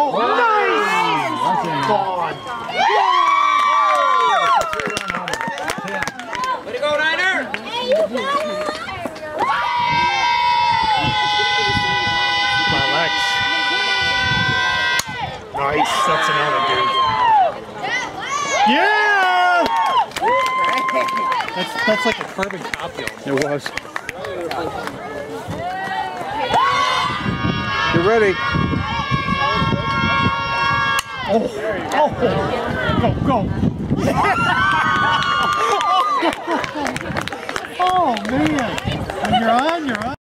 Oh, nice! Gone. Way to go, Niner! My Lex. Nice. That's another dude. Yeah! That's, that's like a carbon copy. It was. You ready? Oh, go, go. oh, man. When you're on, you're on.